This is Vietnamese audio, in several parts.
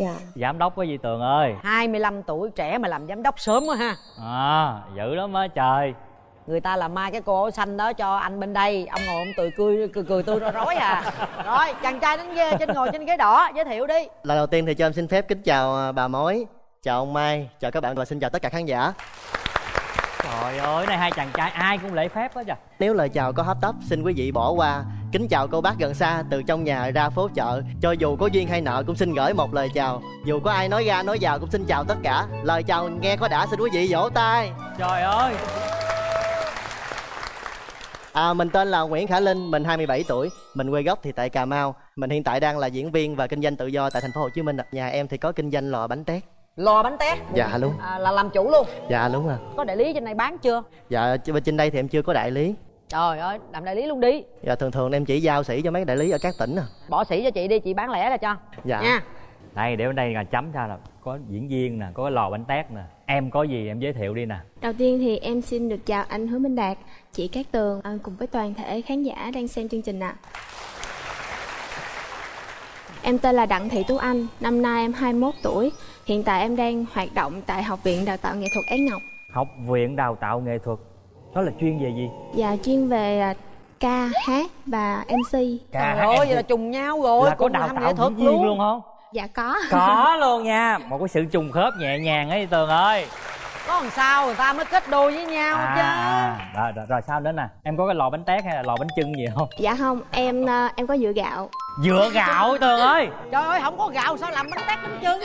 dạ. Giám đốc có gì tường ơi. 25 tuổi trẻ mà làm giám đốc sớm quá ha. À dữ lắm á trời. Người ta làm mai cái cô áo xanh đó cho anh bên đây. Ông ngồi ông cười cười cười, cười tươi rối rối à. Rồi chàng trai đến ghế trên ngồi trên ghế đỏ giới thiệu đi. Lần đầu tiên thì cho em xin phép kính chào à, bà mối, chào ông Mai, chào các bạn và xin chào tất cả khán giả. trời ơi này hai chàng trai ai cũng lễ phép hết trời Nếu lời chào có hấp tấp, xin quý vị bỏ qua. Kính chào cô bác gần xa, từ trong nhà ra phố chợ. Cho dù có duyên hay nợ cũng xin gửi một lời chào. Dù có ai nói ra nói vào cũng xin chào tất cả. Lời chào nghe có đã xin quý vị vỗ tay. trời ơi À, mình tên là Nguyễn Khả Linh, mình 27 tuổi, mình quê gốc thì tại Cà Mau. Mình hiện tại đang là diễn viên và kinh doanh tự do tại thành phố Hồ Chí Minh. Nhà em thì có kinh doanh lò bánh tét. lò bánh tét Dạ luôn. à, là làm chủ luôn Dạ đúng rồi. có đại lý trên này bán chưa Dạ bên trên đây thì em chưa có đại lý. Trời ơi làm đại lý luôn đi. Dạ thường thường em chỉ giao sĩ cho mấy đại lý ở các tỉnh à. bỏ sĩ cho chị đi chị bán lẻ ra cho. Dạ. nha. Đây để bên đây là chấm ra là có diễn viên nè có cái lò bánh tét nè. Em có gì em giới thiệu đi nè. Đầu tiên thì em xin được chào anh hứa minh đạt chị cát tường à, cùng với toàn thể khán giả đang xem chương trình ạ. Em tên là Đặng Thị Tú Anh, năm nay em 21 tuổi. Hiện tại em đang hoạt động tại Học viện Đào tạo Nghệ thuật Án Ngọc. Học viện đào tạo nghệ thuật đó là chuyên về gì? Và chuyên về à, ca, hát và MC. Ca, trời hát, vậy là trùng nhau rồi là có cùng đào làm tạo nghệ thuật diễn viên luôn không? Dạ có. có luôn nha. Một cái sự trùng khớp nhẹ nhàng ấy tường ơi có làm sao người ta mới kết đôi với nhau chứ? à, rồi, rồi, rồi sao nữa nè? Em có cái lò bánh tét hay là lò bánh chưng gì không? Dạ không, em à, em có dựa gạo. dựa gạo tường ơi! Trời ơi không có gạo sao làm bánh tét bánh chưng?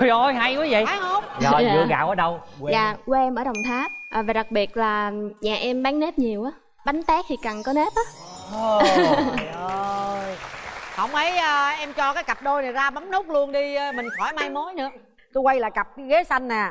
Ôi ôi hay quá vậy. Phải không? Rồi Dạ. dựa gạo ở đâu? Quê. Dạ, quê em ở Đồng Tháp. À, và đặc biệt là nhà em bán nếp nhiều á. Bánh tét thì cần có nếp á. trời ơi. Không ấy à, em cho cái cặp đôi này ra bấm nút luôn đi à, mình khỏi mai mối nữa. Tôi quay lại cặp cái ghế xanh nè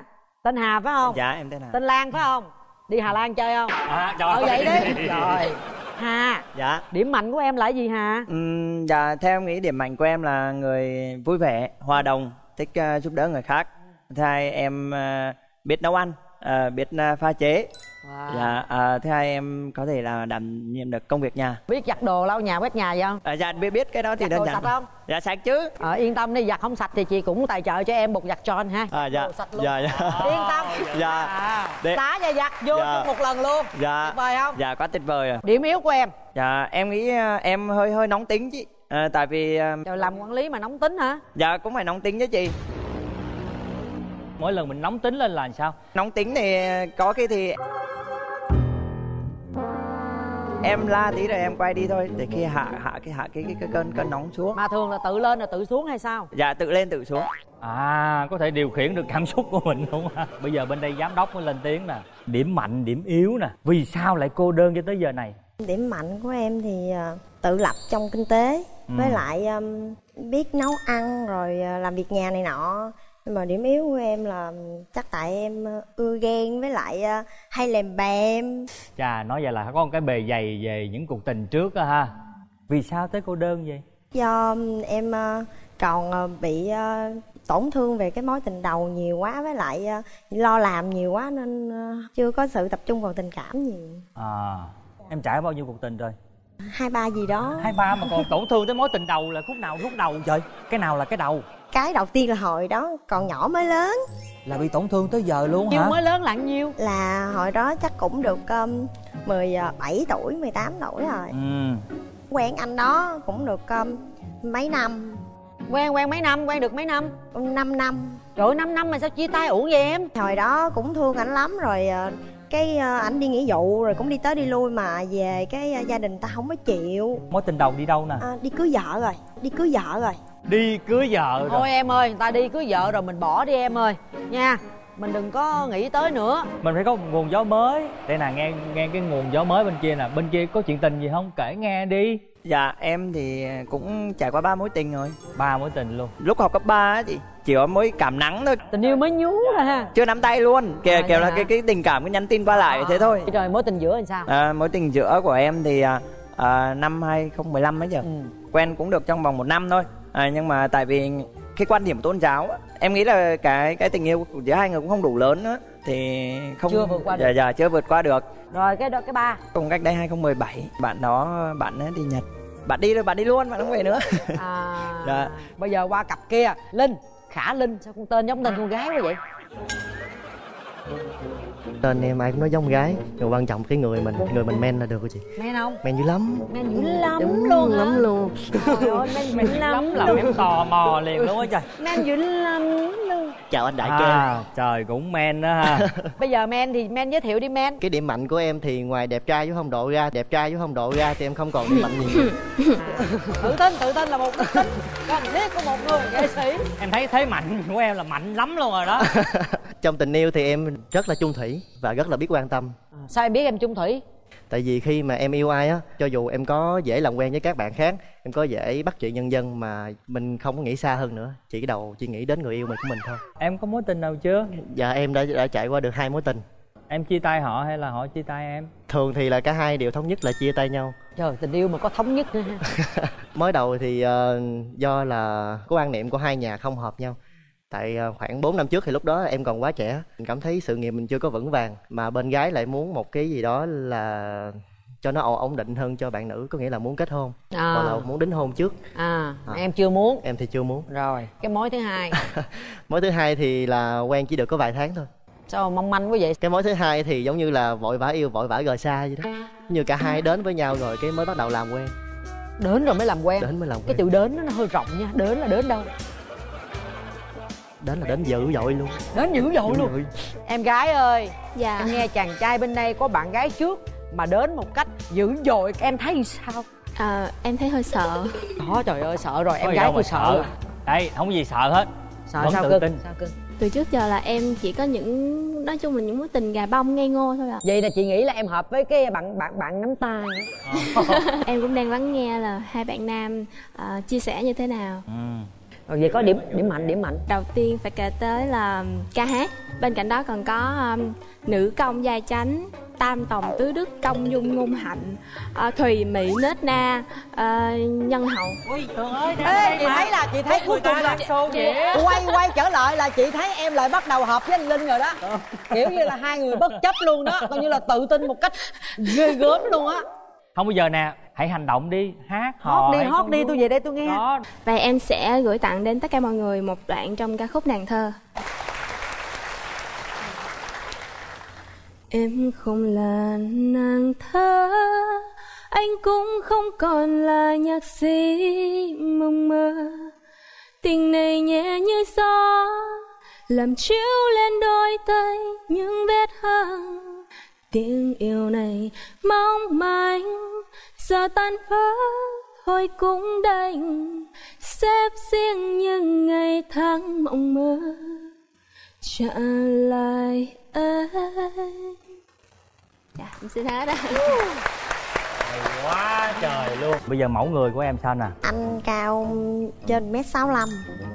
tên hà phải không? Dạ em tên là tên lan phải không? Đi hà lan chơi không? À, trời ờ vậy đi. Rồi. Hà dạ. điểm mạnh của em là gì hà? Ừm, dạ theo em nghĩ điểm mạnh của em là người vui vẻ hòa đồng thích ờ, giúp đỡ người khác. Thứ hai em ờ, biết nấu ăn ờ, biết ờ, pha chế. Wow. dạ ờ, thứ hai em có thể là đảm nhiệm được công việc nhà. Biết giặt đồ lau nhà quét nhà vậy không? Ờ, dạ biết biết cái đó thì giặt đơn giản. sạch không? Dạ sạch chứ. Ờ, yên tâm đi giặt không sạch thì chị cũng tài trợ cho em bột giặt tròn ha. À, dạ. Đồ sạch luôn. Dạ dạ. Yên tâm. Dạ. À, Để- xá và giặt vô Dạ. một lần luôn. Dạ. Tuyệt vời không? Dạ quá tuyệt vời ạ. điểm yếu của em? Dạ em nghĩ ờ, em hơi hơi nóng tính chứ Ờ, tại vì ờ, Trời làm quản lý mà nóng tính hả? Dạ cũng phải nóng tính chứ chị mỗi lần mình nóng tính lên là làm sao? Nóng tính thì có khi thì em la tí rồi em quay đi thôi để khi hạ hạ cái hạ cái cái, cái cơn cơn nóng xuống. Mà thường là tự lên là tự xuống hay sao? Dạ tự lên tự xuống. À có thể điều khiển được cảm xúc của mình đúng không bây giờ bên đây giám đốc mới lên tiếng nè. Điểm mạnh điểm yếu nè. Vì sao lại cô đơn cho tới giờ này? Điểm mạnh của em thì à, tự lập trong kinh tế. Với Ừ. lại um, biết nấu ăn rồi à, làm việc nhà này nọ nhưng mà điểm yếu của em là chắc tại em ưa ghen với lại hay lèm bèm. Chà nói vậy là có một cái bề dày về những cuộc tình trước á ha. Vì sao tới cô đơn vậy? Do em còn à, bị tổn thương về cái mối tình đầu nhiều quá với lại lo làm nhiều quá nên chưa có sự tập trung vào tình cảm nhiều. À em trải bao nhiêu cuộc tình rồi hai ba gì đó. Hai ba mà còn tổn thương tới mối tình đầu là khúc nào khúc đầu trời? Cái nào là cái đầu? Cái đầu tiên là hồi đó còn nhỏ mới lớn. Là bị tổn thương tới giờ luôn nhiêu hả? mới lớn là nhiêu là hồi đó chắc cũng được um, 17 tuổi 18 tuổi rồi. Ừ. Quen anh đó cũng được um, mấy năm. Quen quen mấy năm quen được mấy năm? 5 năm. Trời ơi, năm năm mà sao chia tay ủ vậy em? Hồi đó cũng thương ảnh lắm rồi ờ, cái ờ, ảnh đi nghĩa vụ rồi cũng đi tới đi lui mà về cái ờ, gia đình ta không có chịu. Mối tình đầu đi đâu nè? À, đi cưới vợ rồi đi cưới vợ rồi. Đi cưới vợ rồi. Thôi em ơi người ta đi cưới vợ rồi mình bỏ đi em ơi nha mình đừng có nghĩ tới nữa. Mình phải có một nguồn gió mới. Đây nè nghe nghe cái nguồn gió mới bên kia nè. Bên kia có chuyện tình gì không? Kể nghe đi. Dạ em thì cũng trải qua ba mối tình rồi. Ba mối tình luôn. Lúc học cấp 3 á chị chỉ có mới cảm nắng thôi. Tình yêu mới nhú rồi ha. Chưa nắm tay luôn. Kìa À, kiểu là hả? cái cái tình cảm cái nhắn tin qua lại thế thôi. Rồi mối tình giữa làm sao? À, mối tình giữa của em thì à, à, năm 2015 ấy giờ ừ. quen cũng được trong vòng một năm thôi. À, nhưng mà tại vì cái quan điểm tôn giáo á, em nghĩ là cái cái tình yêu của giữa hai người cũng không đủ lớn nữa. Thì không Chưa vượt qua được. dạ, dạ, chưa vượt qua được. Rồi cái đó cái ba. Cùng cách đây 2017 bạn đó bạn ấy đi Nhật. Bạn đi rồi bạn đi luôn bạn không về nữa. À. Dạ. bây giờ qua cặp kia linh. Khả linh sao con tên giống tên con gái quá vậy tên em ai cũng nói giống gái nhưng quan trọng cái người mình người mình men là được rồi chị. Men không? Men dữ lắm. Men dữ lắm Đúng luôn hả? lắm luôn. Trời ơi men dữ lắm lắm là em tò mò liền luôn á trời. Men dữ lắm luôn. Chào anh đại kê. à, trời cũng men đó ha. Bây giờ men thì men giới thiệu đi men. Cái điểm mạnh của em thì ngoài đẹp trai với phong độ ra đẹp trai với phong độ ra thì em không còn điểm mạnh gì nữa. tự tin tự tin là một đức tính. Cần thiết của một người nghệ sĩ. Em thấy thế mạnh của em là mạnh lắm luôn rồi đó trong tình yêu thì em rất là chung thủy và rất là biết quan tâm. Sao em biết em chung thủy? Tại vì khi mà em yêu ai á cho dù em có dễ làm quen với các bạn khác em có dễ bắt chuyện nhân dân mà mình không có nghĩ xa hơn nữa chỉ đầu chỉ nghĩ đến người yêu mình của mình thôi. Em có mối tình nào chưa? Dạ em đã đã trải qua được hai mối tình. Em chia tay họ hay là họ chia tay em? Thường thì là cả hai đều thống nhất là chia tay nhau. Trời tình yêu mà có thống nhất nữa ha. Mới đầu thì ờ, do là có quan niệm của hai nhà không hợp nhau tại ờ, khoảng 4 năm trước thì lúc đó em còn quá trẻ. Mình cảm thấy sự nghiệp mình chưa có vững vàng mà bên gái lại muốn một cái gì đó là cho nó ổn định hơn cho bạn nữ có nghĩa là muốn kết hôn. À, hoặc là muốn đính hôn trước. À À. em chưa muốn. Em thì chưa muốn. Rồi cái mối thứ hai? Mối thứ hai thì là quen chỉ được có vài tháng thôi. Sao mong manh quá vậy? Cái mối thứ hai thì giống như là vội vã yêu vội vã rời xa vậy đó. Như cả hai đến với nhau rồi cái mới bắt đầu làm quen. Đến rồi mới làm quen. Đến mới làm cái quen. từ đến nó hơi rộng nha. Đến là đến đâu đến là đến dữ dội luôn. Đến dữ dội Dữ luôn. dội. em gái ơi dạ. em nghe chàng trai bên đây có bạn gái trước mà đến một cách dữ dội em thấy sao? À, em thấy hơi sợ. Đó trời ơi sợ rồi. Em Có gì gái tôi sợ. đây không có gì sợ hết. Sợ Vẫn sao tự cưng? tin. sao cưng? Từ trước giờ là em chỉ có những nói chung là những mối tình gà bông ngây ngô thôi ạ. Vậy là chị nghĩ là em hợp với cái bạn bạn bạn nắm tay em cũng đang lắng nghe là hai bạn nam à, chia sẻ như thế nào. Ừ. rồi vậy có điểm điểm mạnh điểm mạnh. Đầu tiên phải kể tới là ca hát. Bên cạnh đó còn có um, nữ công gia chánh tam tòng tứ đức công dung ngôn hạnh uh, thùy mỹ nết na ờ, nhân hậu. Ui trời ơi Ê, chị thấy là chị thấy cuối cùng là quay quay trở lại là chị thấy em lại bắt đầu hợp với anh linh rồi đó. Kiểu như là hai người bất chấp luôn đó coi như là tự tin một cách ghê gớm luôn á. Không bây giờ nè hãy hành động đi hát hò hót đi hót đi tôi về đây tôi nghe. Đó. Và em sẽ gửi tặng đến tất cả mọi người một đoạn trong ca khúc nàng thơ. Em không là nàng thơ anh cũng không còn là nhạc sĩ mộng mơ. Tình này nhẹ như gió làm chiếu lên đôi tay những vết hằn tiếng yêu này mong manh giờ tan vỡ thôi cũng đành xếp riêng những ngày tháng mộng mơ. Trả lại anh dạ em xin hết đó quá trời luôn. Bây giờ mẫu người của em sao nè? Anh cao trên mét sáu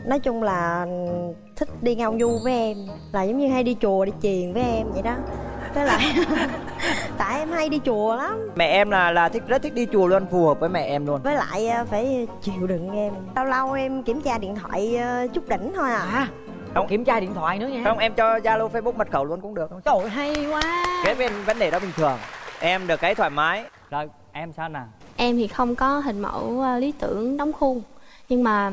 nói chung là thích đi ngao du với em. Là giống như hay đi chùa đi chiền với em vậy đó với lại tại em hay đi chùa lắm. Mẹ em là là thích rất thích đi chùa luôn phù hợp với mẹ em luôn. Với lại à, phải chịu đựng em. Lâu lâu em kiểm tra điện thoại à, chút đỉnh thôi à. À không kiểm tra điện thoại nữa nha. Không em cho zalo facebook mật khẩu luôn cũng được. Trời ơi, hay quá. Cái bên vấn đề đó bình thường. Em được cái thoải mái. Rồi em sao nè em thì không có hình mẫu ờ, lý tưởng đóng khuôn. Nhưng mà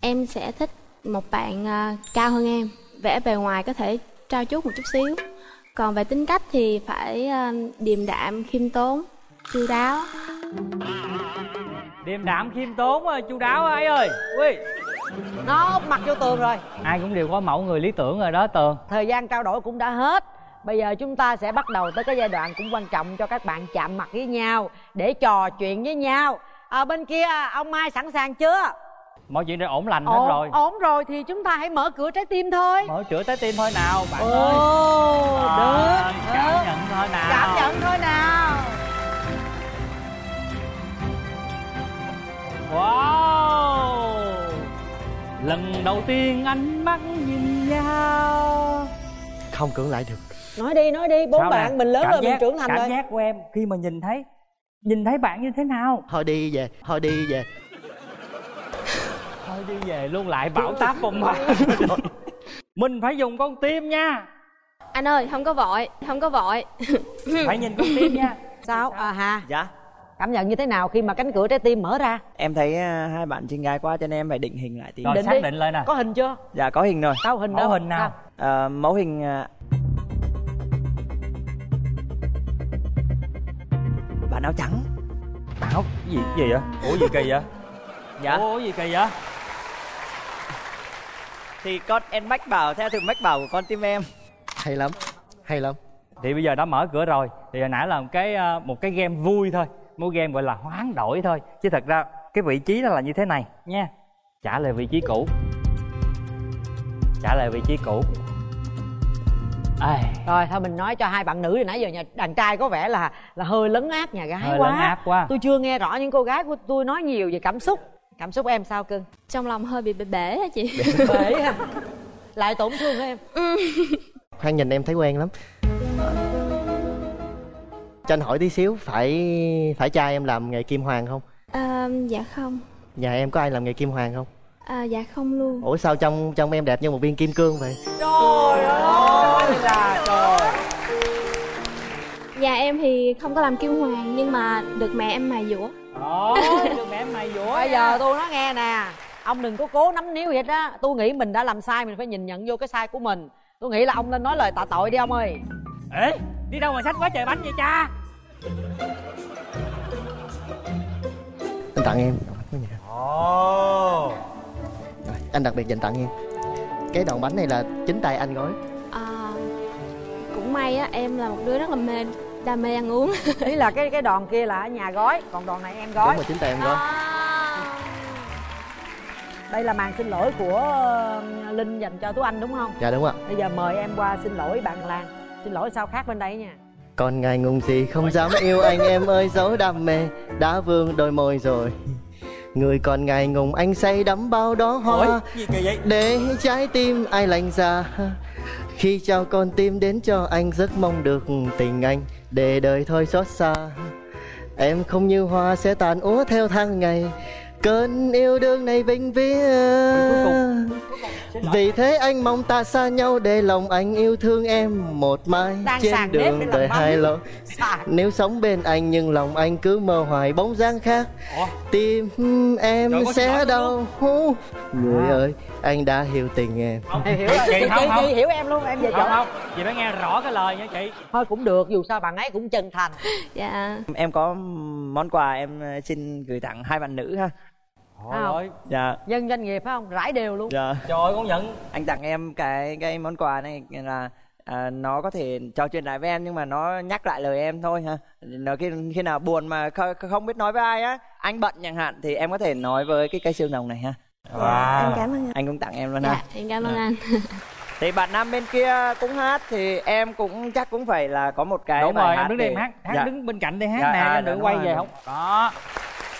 em sẽ thích một bạn cao hơn em. Vẻ bề ngoài có thể trao chuốt một chút xíu còn về tính cách thì phải ờ, điềm đạm khiêm tốn chu đáo. Điềm đạm khiêm tốn à, chu đáo ấy ơi. Ui. Nó mặt vô tường rồi. Ai cũng đều có mẫu người lý tưởng rồi đó tường. Thời gian trao đổi cũng đã hết. Bây giờ chúng ta sẽ bắt đầu tới cái giai đoạn cũng quan trọng cho các bạn chạm mặt với nhau để trò chuyện với nhau. Ở bên kia ông mai sẵn sàng chưa mọi chuyện đã ổn lành hết ổn rồi. ổn rồi thì chúng ta hãy mở cửa trái tim thôi. Mở chữa trái tim thôi nào bạn ơi ồ À, được. Cảm nhận thôi nào. Cảm nhận thôi nào. Wow. Lần đầu tiên ánh mắt nhìn nhau. Không cưỡng lại được. Nói đi nói đi bốn Sao bạn nè? mình lớn Cảm rồi mình giác- trưởng thành cảm rồi. giác của em khi mà nhìn thấy nhìn thấy bạn như thế nào? Thôi đi về thôi đi về thôi đi về luôn lại bảo táp phong ba mình phải dùng con tim nha. Anh ơi không có vội không có vội. Phải nhìn con tim nha. Sao? À hà dạ. Cảm nhận như thế nào khi mà cánh cửa trái tim mở ra? Em thấy à, hai bạn xinh gái quá cho nên em phải định hình lại tí rồi Định xác đi. định lên nè có hình chưa? Dạ có hình rồi. Đâu hình mẫu đâu? hình nào? Sao? à, mẫu hình à, bạn áo trắng. Áo cái gì cái gì vậy? Ủa gì kỳ vậy? Dạ. Ủa gì kỳ vậy thì con em mách bảo theo từ mách bảo của con tim em. Hay lắm hay lắm. Thì bây giờ đã mở cửa rồi thì hồi nãy là một cái ờ, một cái game vui thôi một game gọi là hoán đổi thôi. Chứ thật ra cái vị trí đó là như thế này nha. Trả lời vị trí cũ. Trả lời vị trí cũ. Ai, rồi thôi mình nói cho hai bạn nữ thì nãy giờ nhà đàn trai có vẻ là là hơi lấn áp nhà gái hơi quá. lấn áp quá. Tôi chưa nghe rõ những cô gái của tôi nói nhiều về cảm xúc cảm xúc em sao cưng? Trong lòng hơi bị bể bể á chị. Bể ha lại tổn thương hả em. Khoan nhìn em thấy quen lắm. Cho anh hỏi tí xíu phải phải trai em làm nghề kim hoàng không? À, dạ không. Nhà em có ai làm nghề kim hoàng không? À, dạ không luôn. Ủa sao trong trong em đẹp như một viên kim cương vậy? Trời ơi! Là trời. Nhà em thì không có làm kim hoàng nhưng mà được mẹ em mài dũa Mẹ mày dũa bây giờ tôi nói nghe nè. Ông đừng có cố nắm níu vậy đó. Tôi nghĩ mình đã làm sai mình phải nhìn nhận vô cái sai của mình. Tôi nghĩ là ông nên nói lời tạ tội đi ông ơi. Ê đi đâu mà xách quá trời bánh vậy cha? Anh tặng em. Ồ. Rồi, anh đặc biệt dành tặng em. Cái đòn bánh này là chính tay anh gói. À, cũng may á em là một đứa rất là mê đam mê ăn uống. Ý là cái cái đòn kia là ở nhà gói còn đòn này em đúng gói rồi chính tay em gói. Đây là màn xin lỗi của ờ, linh dành cho tú anh đúng không? Dạ đúng ạ. Bây giờ mời em qua xin lỗi bạn lan. Xin lỗi sao khác bên đây nha. Con ngài ngùng gì không dám yêu anh em ơi dấu đam mê đã vương đôi môi rồi. Người còn ngài ngùng anh say đắm bao đó hoa. Ủa gì kỳ vậy? Để trái tim ai lạnh ra khi trao con tim đến cho anh rất mong được tình anh. Để đời thôi xót xa, Em không như hoa sẽ tàn úa theo tháng ngày. Cơn yêu đương này vĩnh viễn. Vì thế anh mong ta xa nhau Để lòng anh yêu thương em một mai Đang Trên đường đời hai lối. Nếu sống bên anh nhưng lòng anh cứ mơ hoài bóng dáng khác. Ủa? Tim em Trời, sẽ đau. Người ơi anh đã hiểu tình em. Không hiểu hiểu chị chị, không chị, không chị hiểu em luôn em về không không. Chị phải nghe rõ cái lời nha chị. Thôi cũng được dù sao bạn ấy cũng chân thành. Dạ. Em có món quà em xin gửi tặng hai bạn nữ ha Ơi dạ. Dân doanh nghiệp phải không? Rải đều luôn. Dạ. Trời ơi con nhận anh tặng em cái cái món quà này là à, nó có thể trò chuyện lại với em nhưng mà nó nhắc lại lời em thôi ha nó khi khi nào buồn mà không, không biết nói với ai á anh bận chẳng hạn thì em có thể nói với cái cây xương rồng này ha. Em cảm ơn anh. Anh cũng tặng em luôn dạ ha em cảm ơn Dạ. anh. Thì bạn nam bên kia cũng hát thì em cũng chắc cũng phải là có một cái đúng bài rồi hát em đứng em hát hát Dạ. đứng bên cạnh đây hát Dạ, nè à, em đừng quay rồi, về không? Đó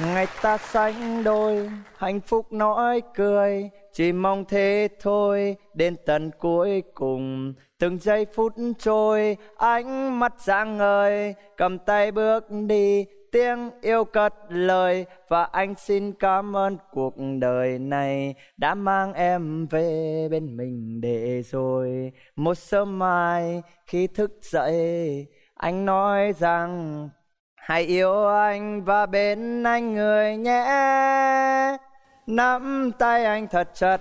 Ngày ta sánh đôi, Hạnh phúc nói cười, Chỉ mong thế thôi, Đến tận cuối cùng. Từng giây phút trôi, Ánh mắt sáng ngời, Cầm tay bước đi, Tiếng yêu cất lời, Và anh xin cảm ơn cuộc đời này Đã mang em về bên mình để rồi. Một sớm mai Khi thức dậy, Anh nói rằng Hãy yêu anh và bên anh người nhé. Nắm tay anh thật chặt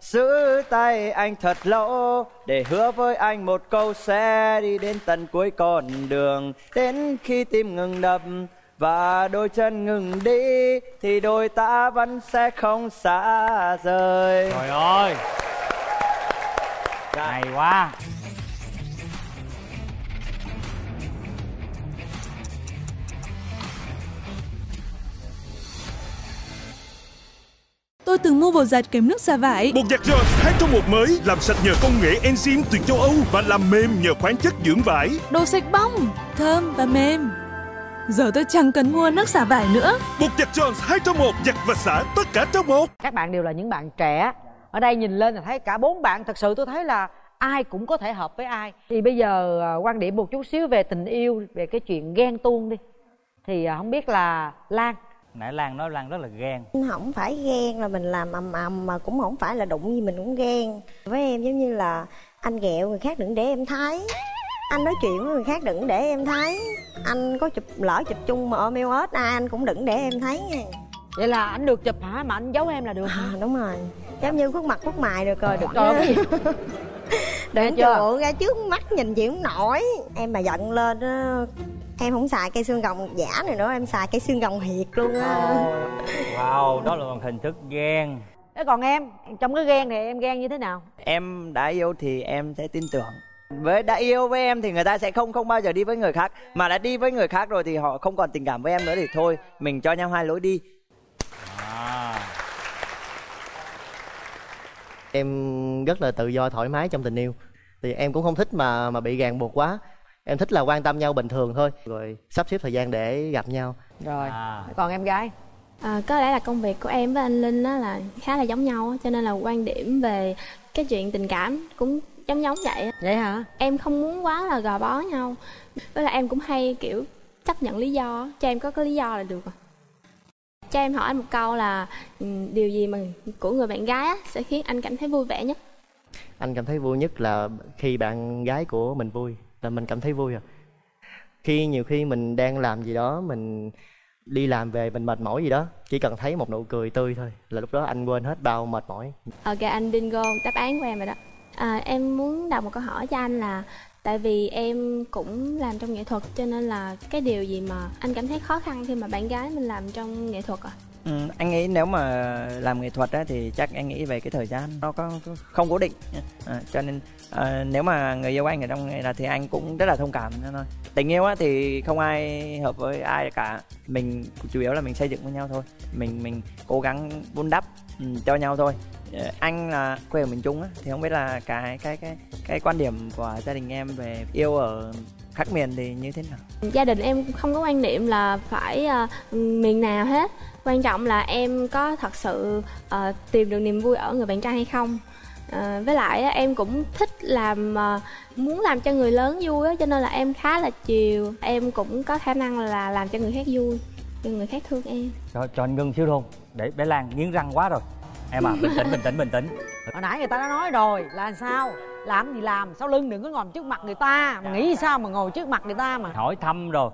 Giữ tay anh thật lâu. Để hứa với anh một câu sẽ đi đến tận cuối con đường. Đến khi tim ngừng đập Và đôi chân ngừng đi Thì đôi ta vẫn sẽ không xa rời. Trời ơi! Hay quá Tôi từng mua bột giặt kèm nước xả vải. Bột giặt Jones 2 trong một mới làm sạch nhờ công nghệ enzyme từ châu Âu và làm mềm nhờ khoáng chất dưỡng vải. Đồ sạch bong, thơm và mềm. Giờ tôi chẳng cần mua nước xả vải nữa. Bột giặt Jones 2 trong một giặt và xả tất cả trong một. các bạn đều là những bạn trẻ ở đây nhìn lên là thấy cả bốn bạn thật sự tôi thấy là ai cũng có thể hợp với ai thì bây giờ à, quan điểm một chút xíu về tình yêu về cái chuyện ghen tuông đi thì à, không biết là lan nãy lan nói lan rất là ghen. Không phải ghen là mình làm ầm ầm mà cũng không phải là đụng gì mình cũng ghen. Với em giống như là anh ghẹo người khác đừng để em thấy. Anh nói chuyện với người khác đừng để em thấy. Anh có chụp lỡ chụp chung mà ôm eo ớt ai anh cũng đừng để em thấy nha. Vậy là anh được chụp hả? Mà anh giấu em là được à, đúng rồi. Giống như khuất mặt khuất mày được rồi được cái đừng chưa? ra trước mắt nhìn chịu không nổi. Em mà giận lên á em không xài cây xương rồng giả này nữa em xài cây xương rồng thiệt luôn á. Wow đó là một hình thức ghen. Thế còn em trong cái ghen này em ghen như thế nào? Em đã yêu thì em sẽ tin tưởng. Với đã yêu với em thì người ta sẽ không không bao giờ đi với người khác. Mà đã đi với người khác rồi thì họ không còn tình cảm với em nữa thì thôi mình cho nhau hai lối đi. À. em rất là tự do thoải mái trong tình yêu. Thì em cũng không thích mà mà bị ràng buộc quá em thích là quan tâm nhau bình thường thôi. Rồi. Sắp xếp thời gian để gặp nhau. Rồi. À. còn em gái? À, có lẽ là công việc của em với anh Linh á là khá là giống nhau á, cho nên là quan điểm về cái chuyện tình cảm cũng giống giống vậy á. vậy hả? Em không muốn quá là gò bó nhau. Với lại em cũng hay kiểu chấp nhận lý do cho em có cái lý do là được rồi. Cho em hỏi anh một câu là ừ, điều gì mà của người bạn gái á, sẽ khiến anh cảm thấy vui vẻ nhất? Anh cảm thấy vui nhất là khi bạn gái của mình vui là mình cảm thấy vui à. Khi nhiều khi mình đang làm gì đó mình đi làm về mình mệt mỏi gì đó chỉ cần thấy một nụ cười tươi thôi là lúc đó anh quên hết bao mệt mỏi. Ok anh bingo đáp án của em rồi đó. À, em muốn đặt một câu hỏi cho anh là tại vì em cũng làm trong nghệ thuật cho nên là cái điều gì mà anh cảm thấy khó khăn khi mà bạn gái mình làm trong nghệ thuật à ừ, anh nghĩ nếu mà làm nghệ thuật á, thì chắc anh nghĩ về cái thời gian nó có, có không cố định. À, cho nên à, nếu mà người yêu anh ở trong này là thì anh cũng rất là thông cảm cho thôi. Tình yêu á, thì không ai hợp với ai cả. Mình chủ yếu là mình xây dựng với nhau thôi. Mình mình cố gắng vun đắp ừ, cho nhau thôi. Ờ, anh là quê ở miền trung á thì không biết là cái cái cái cái quan điểm của gia đình em về yêu ở khác miền thì như thế nào? Gia đình em không có quan niệm là phải uh, miền nào hết. Quan trọng là em có thật sự uh, tìm được niềm vui ở người bạn trai hay không. Ờ, với lại á, em cũng thích làm ờ, muốn làm cho người lớn vui á cho nên là em khá là chiều. Em cũng có khả năng là làm cho người khác vui cho người khác thương em. Cho, cho anh ngưng xíu luôn để bé lan nghiến răng quá rồi. Em à bình tĩnh bình tĩnh bình tĩnh. Hồi nãy người ta đã nói rồi là sao? Làm gì làm sau lưng đừng có ngồi trước mặt người ta. Mà nghĩ sao mà ngồi trước mặt người ta mà? Hỏi thăm rồi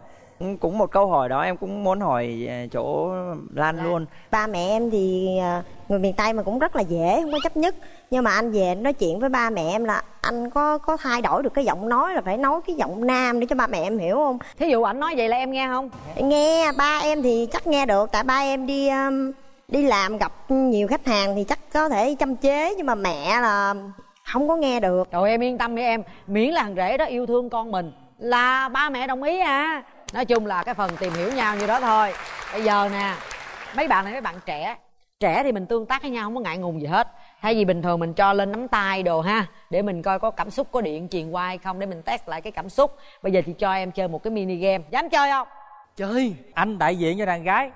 cũng một câu hỏi đó em cũng muốn hỏi à, chỗ Lan luôn. Ba mẹ em thì à, người miền tây mà cũng rất là dễ không có chấp nhất. Nhưng mà anh về anh nói chuyện với ba mẹ em là anh có có thay đổi được cái giọng nói là phải nói cái giọng nam để cho ba mẹ em hiểu không? Thí dụ ảnh nói vậy là em nghe không? Nghe ba em thì chắc nghe được. Tại ba em đi um, đi làm gặp nhiều khách hàng thì chắc có thể chăm chế nhưng mà mẹ là không có nghe được. Rồi em yên tâm đi em. Miễn là thằng rể đó yêu thương con mình là ba mẹ đồng ý à nói chung là cái phần tìm hiểu nhau như đó thôi. Bây giờ nè mấy bạn này mấy bạn trẻ. Trẻ thì mình tương tác với nhau không có ngại ngùng gì hết. Thay vì bình thường mình cho lên nắm tay đồ ha để mình coi có cảm xúc có điện truyền qua hay không để mình test lại cái cảm xúc. Bây giờ thì cho em chơi một cái mini game. Dám chơi không? Chơi. Anh đại diện cho đàn gái.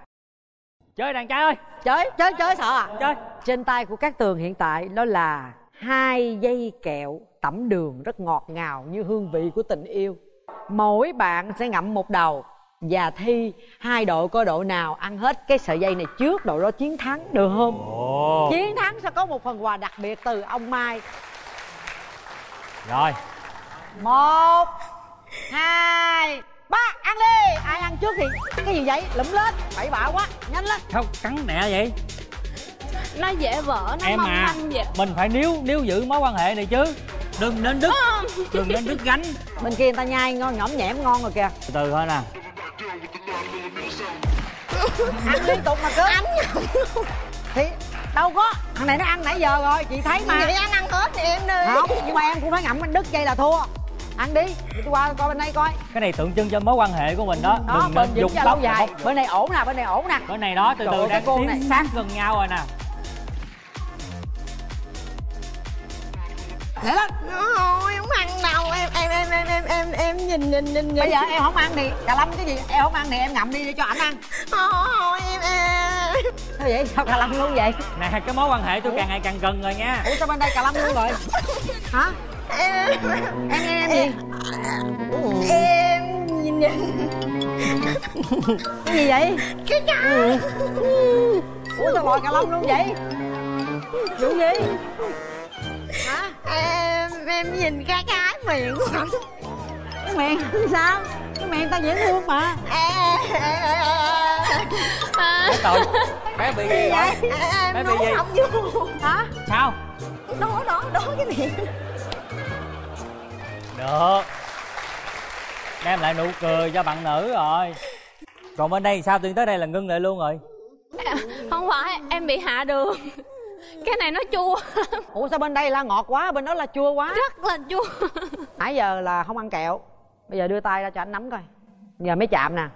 Chơi đàn trai ơi. Chơi chơi chơi sợ à? Chơi. Trên tay của các tường hiện tại đó là hai dây kẹo tẩm đường rất ngọt ngào như hương vị của tình yêu mỗi bạn sẽ ngậm một đầu. Và thi hai đội coi đội nào ăn hết cái sợi dây này trước đội đó chiến thắng được không? Ồ. Chiến thắng sẽ có một phần quà đặc biệt từ ông mai. Rồi. Một hai ba ăn đi. Ai ăn trước thì cái gì vậy? Lụm lên. Bậy bạ quá. Nhanh lên. Sao cắn mẹ vậy nó dễ vỡ nó em mong à manh vậy. mình phải níu níu giữ mối quan hệ này chứ. Đừng nên đứt đừng nên đứt gánh. Bên kia người ta nhai ngon nhõm nhẽm ngon rồi kìa. Từ từ thôi nè. Ăn liên tục mà cứ. Ăn thì đâu có. Thằng này nó ăn nãy giờ rồi chị thấy mà. Vậy anh ăn hết thì em đi. Không nhưng mà em cũng phải ngậm anh đứt dây là thua. Ăn đi. Đi qua coi bên đây coi. Cái này tượng trưng cho mối quan hệ của mình đó. Đó đừng bên nên dùng tóc lâu dài. Bên này ổn nè bên này ổn nè. Cái này đó từ Trời từ đang cô tiến sát gần nhau rồi nè để lên. Thôi không ăn đâu. Em em em em em em em nhìn nhìn nhìn nhìn. Bây giờ em không ăn thì cà lâm cái gì? Em không ăn thì em ngậm đi để cho ảnh ăn. Thôi em em. Sao vậy? Sao cà lâm luôn vậy? Nè cái mối quan hệ tôi càng ngày càng gần rồi nha. Ủa sao bên đây cà lâm luôn rồi hả? Em em em em gì em nhìn. Nhìn cái gì vậy? Cái cái ủa sao gọi cà lâm luôn vậy? Vụ gì em nhìn cái cái miệng cái miệng sao? Cái miệng tao dễ thương mà. Tội. Bé bị gì vậy? Bé bị gì? không vô. Hả? Sao? Đó đó đó cái miệng. Được. Đem lại nụ cười cho bạn nữ rồi. Còn bên đây sao? Tuyên tới đây là ngưng lại luôn rồi. Không phải em bị hạ đường cái này nó chua. Ủa sao bên đây la ngọt quá bên đó là chua quá? Rất là chua. Nãy giờ là không ăn kẹo. Bây giờ đưa tay ra cho anh nắm coi. Giờ mới chạm nè.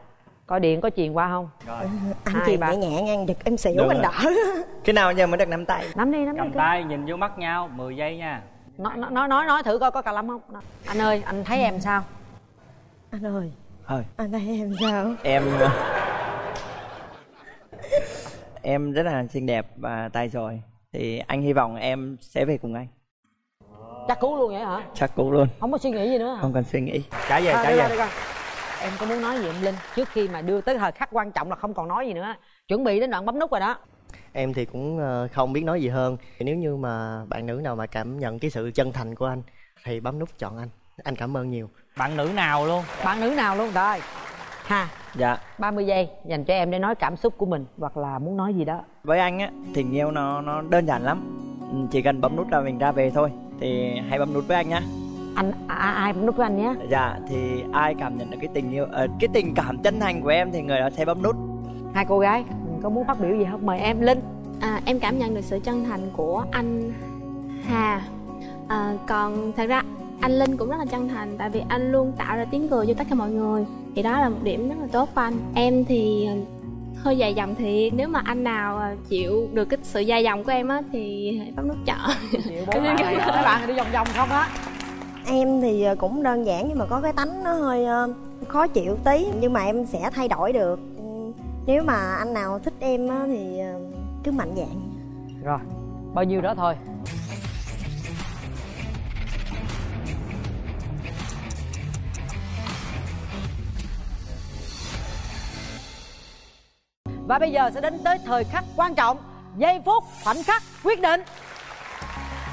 Coi điện có truyền qua không? Anh Hai chị bạn. nhẹ nhẹ ngang giật em xỉu Được anh rồi. đỡ. Cái nào giờ mới được nắm tay? Nắm đi nắm đi cầm tay nhìn vô mắt nhau 10 giây nha. Nói nói nói nói thử coi có cà lâm không? Anh ơi anh thấy em sao? Anh ơi. Thôi. Anh thấy em sao? Em em rất là xinh đẹp và tài giỏi thì anh hy vọng em sẽ về cùng anh. Chắc cứu luôn vậy hả? Chắc cũng luôn. Không có suy nghĩ gì nữa hả? Không cần suy nghĩ. Trả về À, trả coi, về. coi. em có muốn nói gì em linh? Trước khi mà đưa tới thời khắc quan trọng là không còn nói gì nữa. Chuẩn bị đến đoạn bấm nút rồi đó. Em thì cũng ờ, không biết nói gì hơn. Thì nếu như mà bạn nữ nào mà cảm nhận cái sự chân thành của anh thì bấm nút chọn anh. Anh cảm ơn nhiều. Bạn nữ nào luôn? Bạn nữ nào luôn? Rồi ha. Dạ. 30 giây dành cho em để nói cảm xúc của mình hoặc là muốn nói gì đó. Với anh á tình yêu nó nó đơn giản lắm. Ừ, chỉ cần bấm nút là mình ra về thôi. Thì hãy bấm nút với anh nhá. Anh à, ai bấm nút với anh nhé dạ thì ai cảm nhận được cái tình yêu ờ, cái tình cảm chân thành của em thì người đó sẽ bấm nút. Hai cô gái mình có muốn phát biểu gì không? Mời em linh. À, em cảm nhận được sự chân thành của anh Hà. À, còn thật ra anh Linh cũng rất là chân thành tại vì anh luôn tạo ra tiếng cười cho tất cả mọi người. Thì đó là một điểm rất là tốt của anh. Em thì hơi dài dòng thiệt nếu mà anh nào chịu được cái sự dài dòng của em á thì hãy bấm nút chọn bốn bạn này các bạn đi vòng vòng không á? Em thì ờ, cũng đơn giản nhưng mà có cái tánh nó hơi ờ, khó chịu tí nhưng mà em sẽ thay đổi được. Nếu mà anh nào thích em á thì ờ, cứ mạnh dạn. Rồi bao nhiêu đó thôi và bây giờ sẽ đến tới thời khắc quan trọng, giây phút khoảnh khắc quyết định.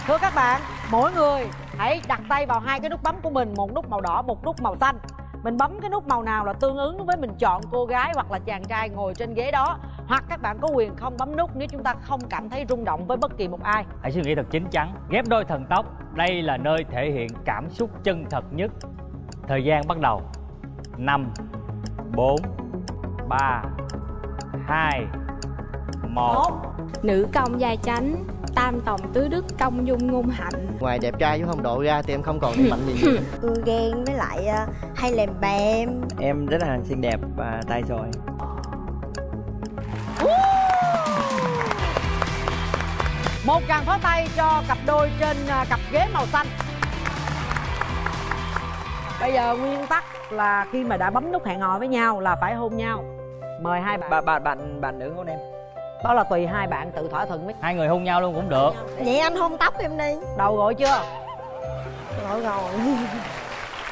Thưa các bạn, mỗi người hãy đặt tay vào hai cái nút bấm của mình, một nút màu đỏ, một nút màu xanh. Mình bấm cái nút màu nào là tương ứng với mình chọn cô gái hoặc là chàng trai ngồi trên ghế đó. Hoặc các bạn có quyền không bấm nút nếu chúng ta không cảm thấy rung động với bất kỳ một ai. Hãy suy nghĩ thật chín chắn. Ghép đôi thần tốc. Đây là nơi thể hiện cảm xúc chân thật nhất. Thời gian bắt đầu. Năm, bốn, ba hai. Một. Một. Nữ công gia chánh tam tòng tứ đức công dung ngôn hạnh. Ngoài đẹp trai với phong độ ra thì em không còn điểm mạnh gì nữa. Ưa ghen với lại ờ, hay lèm bèm. Em rất là xinh đẹp và tài giỏi một tràng pháo tay cho cặp đôi trên à, cặp ghế màu xanh. Bây giờ nguyên tắc là khi mà đã bấm nút hẹn hò với nhau là phải hôn nhau mời hai bạn. Bạn bạn bạn bạn nữ hôn em. Đó là tùy hai bạn tự thỏa thuận với hai người hôn nhau luôn cũng được. Vậy anh hôn tóc em đi. Đầu gội chưa? Rồi rồi